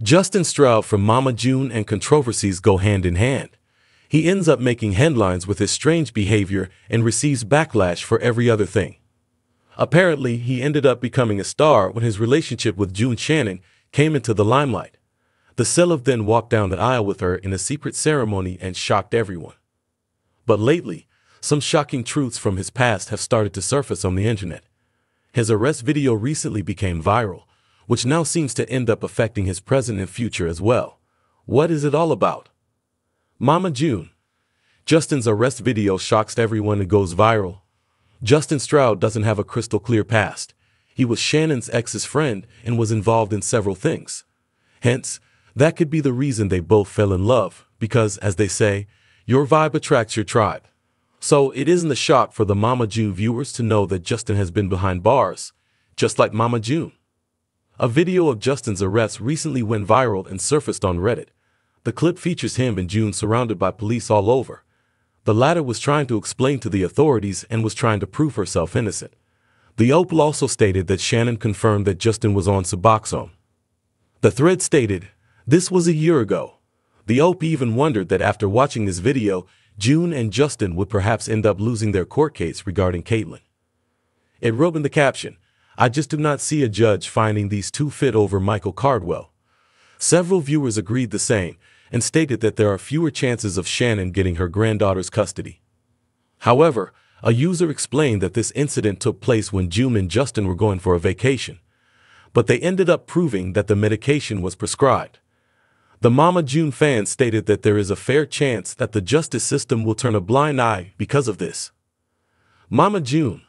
Justin Stroud from Mama June and controversies go hand in hand. He ends up making headlines with his strange behavior and receives backlash for every other thing. Apparently, he ended up becoming a star when his relationship with June Shannon came into the limelight. The celeb then walked down the aisle with her in a secret ceremony and shocked everyone. But lately, some shocking truths from his past have started to surface on the internet. His arrest video recently became viral, which now seems to end up affecting his present and future as well. What is it all about? Mama June. Justin's arrest video shocks everyone and goes viral. Justin Stroud doesn't have a crystal clear past. He was Shannon's ex's friend and was involved in several things. Hence, that could be the reason they both fell in love, because, as they say, your vibe attracts your tribe. So it isn't a shock for the Mama June viewers to know that Justin has been behind bars, just like Mama June. A video of Justin's arrest recently went viral and surfaced on Reddit. The clip features him and June surrounded by police all over. The latter was trying to explain to the authorities and was trying to prove herself innocent. The Opal also stated that Shannon confirmed that Justin was on Suboxone. The thread stated, This was a year ago. The OP even wondered that after watching this video, June and Justin would perhaps end up losing their court case regarding Caitlyn. It wrote in the caption, I just do not see a judge finding these two fit over Michael Cardwell. Several viewers agreed the same and stated that there are fewer chances of Shannon getting her granddaughter's custody. However, a user explained that this incident took place when June and Justin were going for a vacation, but they ended up proving that the medication was prescribed. The Mama June fan stated that there is a fair chance that the justice system will turn a blind eye because of this. Mama June,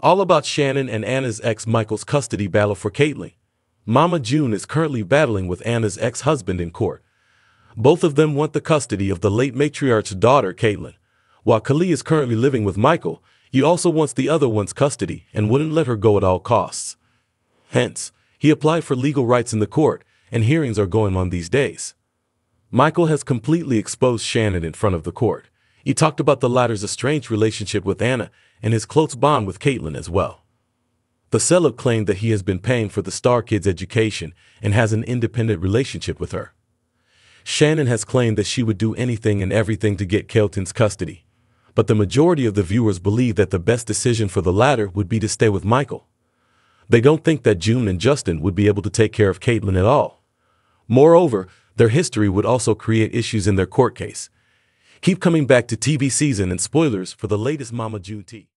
all about Shannon and Anna's ex Michael's custody battle for Caitlyn. Mama June is currently battling with Anna's ex-husband in court. Both of them want the custody of the late matriarch's daughter, Caitlyn. While Kali is currently living with Michael, he also wants the other one's custody and wouldn't let her go at all costs. Hence, he applied for legal rights in the court, and hearings are going on these days. Michael has completely exposed Shannon in front of the court. He talked about the latter's estranged relationship with Anna and his close bond with Caitlyn as well. The celeb claimed that he has been paying for the Star Kid's education and has an independent relationship with her. Shannon has claimed that she would do anything and everything to get Caitlyn's custody, but the majority of the viewers believe that the best decision for the latter would be to stay with Michael. They don't think that June and Justin would be able to take care of Caitlyn at all. Moreover, their history would also create issues in their court case, Keep coming back to TV season and spoilers for the latest Mama June tea.